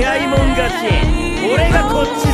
早いもん勝ち。俺がこっち。